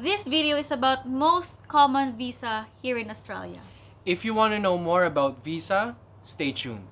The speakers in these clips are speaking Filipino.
This video is about most common visa here in Australia. If you want to know more about visa, stay tuned.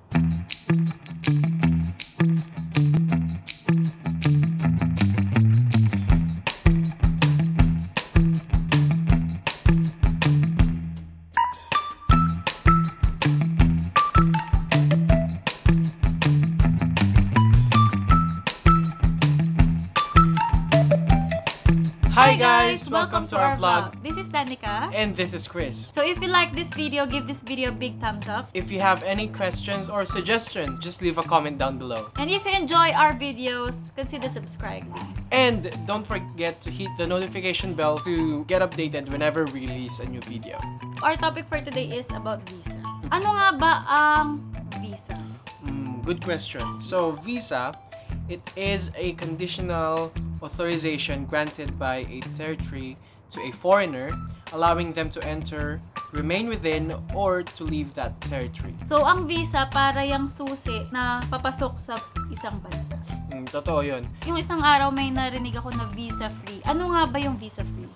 Guys, welcome to our vlog. This is Danica. And this is Chris. So if you like this video, give this video a big thumbs up. If you have any questions or suggestions, just leave a comment down below. And if you enjoy our videos, consider subscribing. And don't forget to hit the notification bell to get updated whenever we release a new video. Our topic for today is about visa. Ano nga ba ang visa? Mm, good question. So, visa, it is a conditional authorization granted by a territory to a foreigner, allowing them to enter, remain within, or to leave that territory. So ang visa para yung susi na papasok sa isang bansa. Mm, totoo yun. Yung isang araw may narinig ako na visa free. Ano nga ba yung visa free?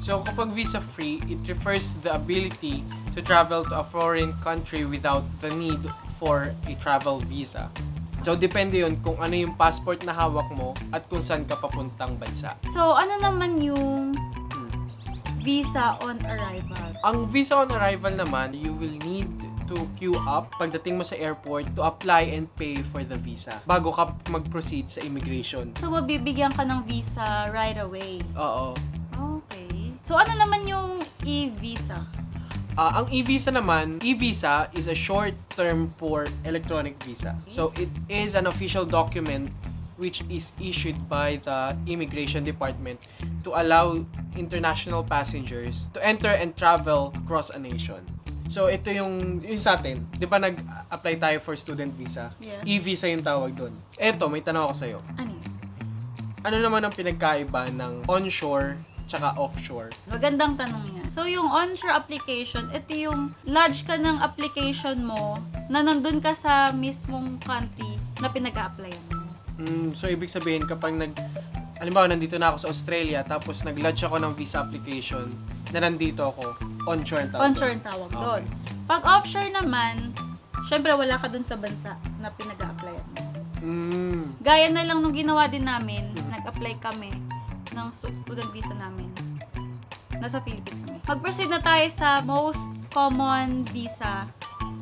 So, kapag visa-free, it refers to the ability to travel to a foreign country without the need for a travel visa. So, depende yun kung ano yung passport na hawak mo at kung saan ka papuntang bansa. So ano naman yung visa on arrival? Ang visa on arrival naman, you will need to queue up pagdating mo sa airport to apply and pay for the visa bago ka mag-proceed sa immigration. So mabibigyan ka ng visa right away. Oo. Okay. So ano naman yung e-visa? Ah, ang e-visa naman, e-visa is a short term for electronic visa. So it is an official document which is issued by the immigration department to allow international passengers to enter and travel across a nation. So ito yung, yung sa atin, di ba nag-apply tayo for student visa? Yeah. E-visa yung tawag doon. Eto, may tanong ako sa'yo. Ano? Ano naman ang pinagkaiba ng onshore tsaka offshore? Magandang tanong yan. So, yung onshore application, ito yung lodge ka ng application mo na nandun ka sa mismong country na pinag-a-applyan mo. Mm, so, ibig sabihin, kapag nag... Halimbawa, nandito na ako sa Australia, tapos nag-lodge ako ng visa application na nandito ako, onshore ang tawag Onshore doon. ang tawag Okay. doon. Pag offshore naman, syempre wala ka dun sa bansa na pinag-a-applyan mo. Mm, Gaya na lang nung ginawa din namin, Mhm. nag-apply kami ng stu- student visa namin. Nasa Philippines kami. Mag-proceed na tayo sa most common visa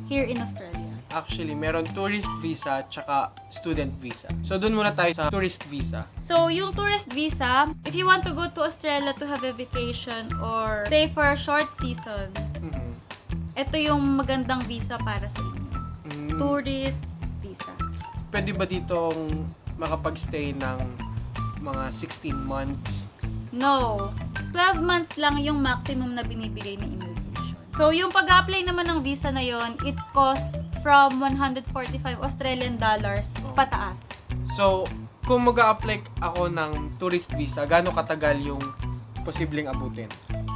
here in Australia. actually, meron tourist visa tsaka student visa. So, doon muna tayo sa tourist visa. So, yung tourist visa, if you want to go to Australia to have a vacation or stay for a short season, Mhm. ito yung magandang visa para sa inyo. Mm, Tourist visa. pwede ba ditong makapag-stay ng mga 16 months? No. 12 months lang yung maximum na binibigay ng immigration. So, yung pag-apply naman ng visa na yon, it cost from 145 Australian dollars Oh. pataas. So, kung mag apply ako ng tourist visa, gaano katagal yung posibleng abutin?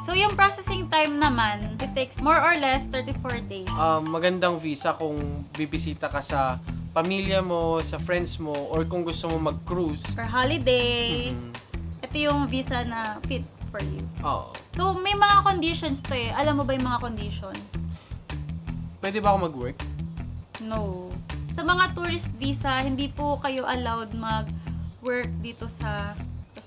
So, yung processing time naman, it takes more or less 34 days. um, magandang visa kung bibisita ka sa pamilya mo, sa friends mo, or kung gusto mo mag-cruise. For holiday, Mhm. ito yung visa na fit for you. Oo. So, may mga conditions to eh. Alam mo ba yung mga conditions? Pwede ba ako mag-work? No. Sa mga tourist visa, hindi po kayo allowed mag-work dito sa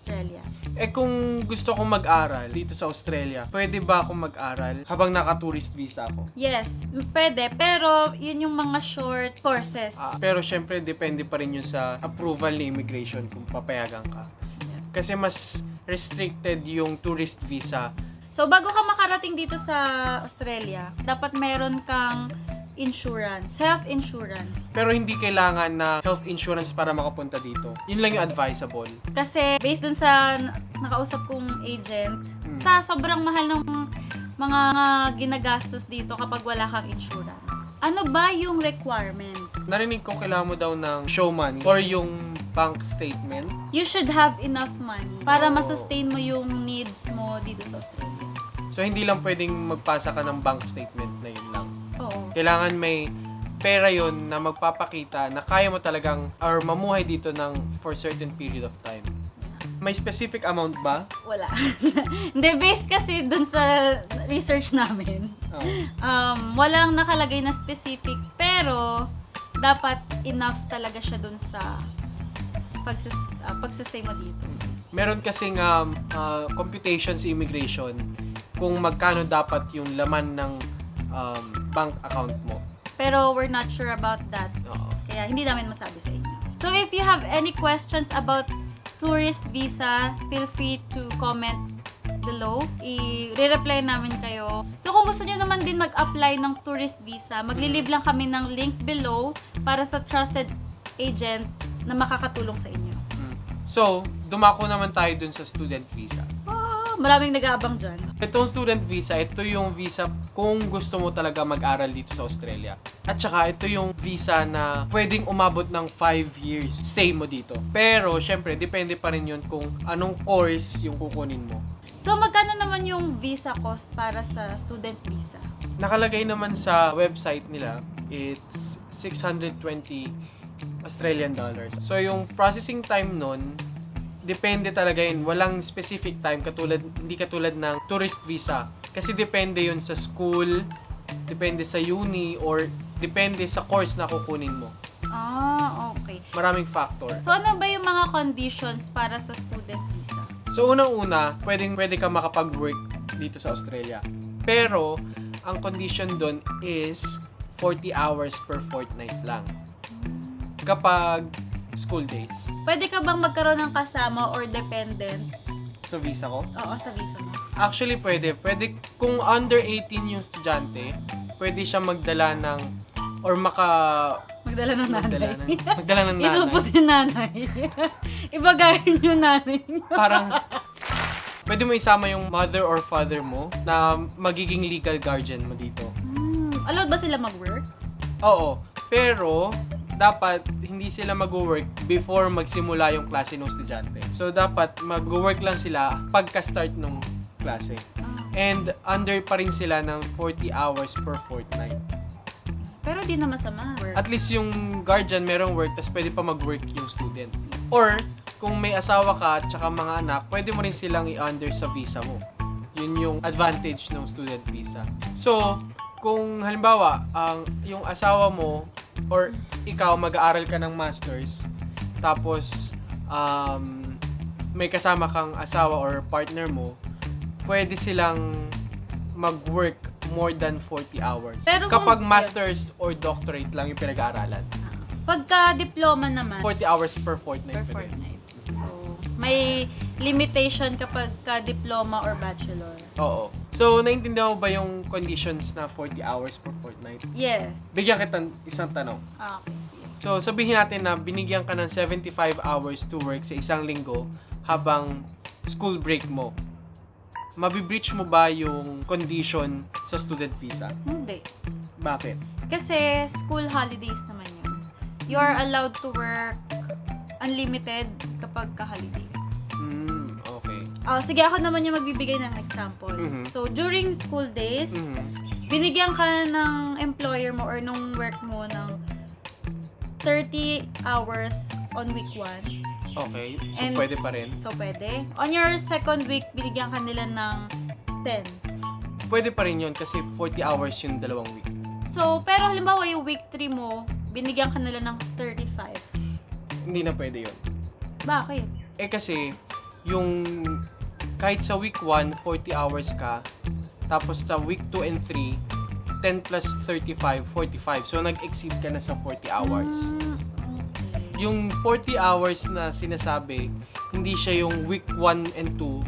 Australia. Eh kung gusto kong mag-aral dito sa Australia, pwede ba akong mag-aral habang naka-tourist visa ako? Yes, pwede. Pero, yun yung mga short courses. Ah, pero syempre, depende pa rin yun sa approval ni immigration kung papayagan ka. Kasi mas restricted yung tourist visa. So, bago ka makarating dito sa Australia, dapat meron kang insurance, health insurance. Pero hindi kailangan na health insurance para makapunta dito. Yun lang yung advisable. Kasi, based dun sa nakausap kong agent, Hmm. sa sobrang mahal ng mga ginagastos dito kapag wala kang insurance. Ano ba yung requirement? Narinig ko kailangan mo daw ng show money or yung bank statement. You should have enough money para Oh. masustain mo yung needs mo dito sa Australia. So, hindi lang pwedeng magpasa ka ng bank statement Kailangan may pera yon na magpapakita na kaya mo talagang or mamuhay dito ng for certain period of time. May specific amount ba? Wala. Hindi, based kasi dun sa research namin. Oh. Um, walang nakalagay na specific, pero dapat enough talaga siya dun sa pagsis, uh, pagsistay mo dito. Meron kasing um, uh, computation sa immigration kung magkano dapat yung laman ng um, bank account mo. Pero we're not sure about that. Oo. Kaya hindi namin masabi sa inyo. So if you have any questions about tourist visa, feel free to comment below. I-reply namin kayo. So kung gusto nyo naman din mag-apply ng tourist visa, maglilib lang kami ng link below para sa trusted agent na makakatulong sa inyo. Mm. So, dumako naman tayo dun sa student visa. Maraming nag-aabang dyan. Itong student visa, ito yung visa kung gusto mo talaga mag-aral dito sa Australia. At saka, ito yung visa na pwedeng umabot ng 5 years stay mo dito. Pero, syempre, depende pa rin yun kung anong course yung kukunin mo. So magkano naman yung visa cost para sa student visa? Nakalagay naman sa website nila, it's 620 Australian dollars. So, yung processing time nun, depende talaga yun. Walang specific time, katulad, hindi katulad ng tourist visa. Kasi depende yun sa school, depende sa uni, or depende sa course na kukunin mo. Ah, okay. Maraming factor. So ano ba yung mga conditions para sa student visa? So, unang-una, pwedeng pwede ka makapag-work dito sa Australia. Pero, ang condition doon is 40 hours per fortnight lang. Kapag school days. Pwede ka bang magkaroon ng kasama or dependent? So, visa ko? Oo, sa visa mo. Actually, pwede. Pwede, kung under 18 yung estudyante, pwede siya magdala ng, or maka, Magdala ng magdala nanay. ng, magdala ng nanay. Isupot yung nanay. Ibagayin yung nanay niyo. Parang, pwede mo isama yung mother or father mo na magiging legal guardian mo dito. Hmm, allowed ba sila mag-work? Oo. Pero, dapat hindi sila mag-work before magsimula yung klase ng estudyante. So, dapat mag-work lang sila pagka-start ng klase. Ah. And under pa rin sila ng 40 hours per fortnight. Pero di na masama. Work. At least yung guardian merong work, tapos pwede pa mag-work yung student. Or, kung may asawa ka at saka mga anak, pwede mo rin silang i-under sa visa mo. Yun yung advantage ng student visa. So, kung halimbawa, ang yung asawa mo or ikaw mag-aaral ka ng masters, tapos um, may kasama kang asawa or partner mo, pwede silang mag-work more than 40 hours. Pero kung- Kapag masters or doctorate lang yung pinag-aaralan. Pagka diploma naman, 40 hours per fortnight. per fortnight. May limitation kapag ka diploma or bachelor. Oo. So, naintindihan mo ba yung conditions na 40 hours per fortnight? Yes. Bigyan kita ng isang tanong. Ah, Okay. So, sabihin natin na binigyan ka ng 75 hours to work sa isang linggo habang school break mo. Mabibreach mo ba yung condition sa student visa? Hindi. Bakit? Kasi school holidays naman yun. You are allowed to work unlimited kapag ka-holiday. Hmm, okay. Oh, sige, ako naman yung magbibigay ng example. Mhm. So, during school days, Mhm. binigyan ka ng employer mo or nung work mo ng 30 hours on week 1. Okay. So, And- pwede pa rin. So, pwede. On your second week, binigyan ka nila ng 10. Pwede pa rin yun kasi 40 hours yung dalawang week. So, pero halimbawa yung week 3 mo, binigyan ka nila ng 35. Hindi na pwede yun. Bakit? Eh kasi, yung kahit sa week 1, 40 hours ka, tapos sa week 2 and 3, 10 plus 35, 45. So, nag-exceed ka na sa 40 hours. Mm, okay. Yung 40 hours na sinasabi, hindi siya yung week 1 and 2,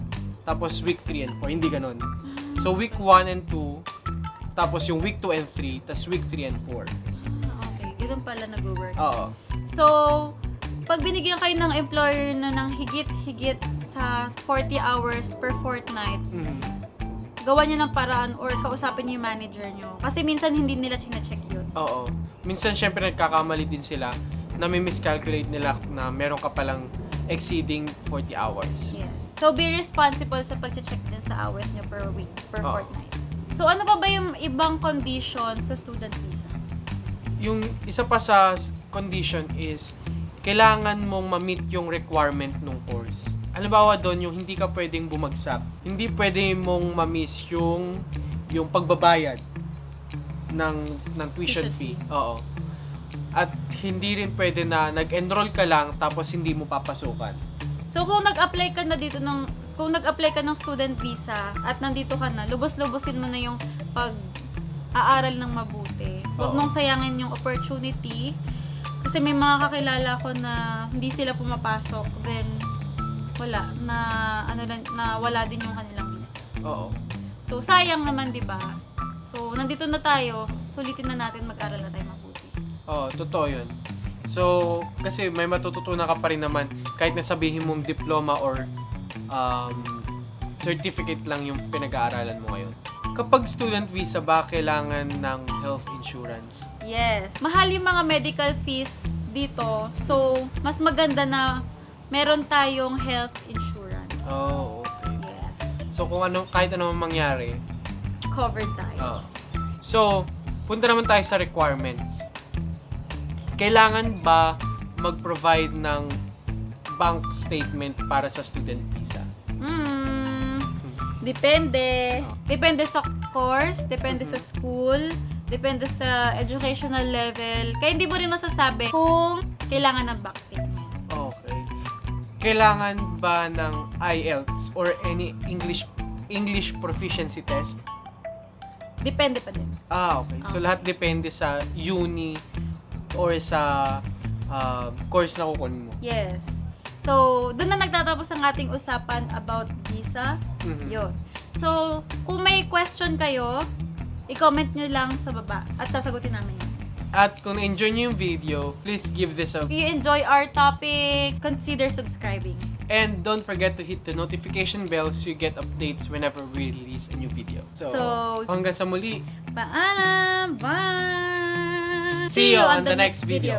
tapos week 3 and 4. Hindi ganun. So, week 1 and 2, tapos yung week 2 and 3, tapos week 3 and 4. Ah, okay. Ganun pala nag-work. Oo. So, pag binigyan kayo ng employer na ng higit-higit sa 40 hours per fortnight, Mhm. gawa niyo ng paraan or kausapin niyo yung manager niyo. Kasi minsan hindi nila chine-check yun. Oo. Minsan, syempre, nagkakamali din sila na may miscalculate nila na meron ka palang exceeding 40 hours. Yes. So, be responsible sa pag-check din sa hours niyo per week, per Oo. fortnight. So, ano pa ba yung ibang condition sa student visa? Yung isa pa sa condition is, kailangan mong ma-meet yung requirement ng course. halimbawa doon yung hindi ka pwedeng bumagsak. Hindi pwede mong ma-miss yung yung pagbabayad ng ng tuition fee. Oo. At hindi rin pwede na nag-enroll ka lang tapos hindi mo papasukan. So, kung nag-apply ka na dito ng, kung nag-apply ka ng student visa at nandito ka na, lubos-lubosin mo na yung pag-aaral ng mabuti. Huwag mong sayangin yung opportunity. Kasi may mga kakilala ko na hindi sila pumapasok, then wala na ano lang na wala din yung kanilang visa. Oo. So sayang naman, 'di ba? So nandito na tayo, sulitin na natin mag-aral na tayo mabuti. Oo, totoo yun. So, kasi may matututunan ka pa rin naman kahit na sabihin mong diploma or um, certificate lang yung pinag-aaralan mo ngayon. Kapag student visa ba, kailangan ng health insurance? Yes. Mahal yung mga medical fees dito. So, mas maganda na meron tayong health insurance. Oh, okay. Yes. So, kung ano, kahit ano man mangyari, Covered tayo. Oo. So, punta naman tayo sa requirements. Kailangan ba mag-provide ng bank statement para sa student visa? Hmm. Depende. Depende sa course, depende sa school, depende sa educational level. Kaya hindi mo rin masasabi kung kailangan ng bank statement. Okay. Kailangan ba ng IELTS or any English English proficiency test? Depende pa din. Ah, okay. So, Ah. lahat depende sa uni or sa um, course na kukunin mo. Yes. So, doon na nagtatapos ang ating usapan about visa. Mhm. Yun. So, kung may question kayo, i-comment nyo lang sa baba at sasagutin namin yun. At kung na-enjoy niyo yung video, please give this a If you enjoy our topic, consider subscribing. And don't forget to hit the notification bell so you get updates whenever we release a new video. So, So- hanggang sa muli, Paalam! Bye! See you on the next video.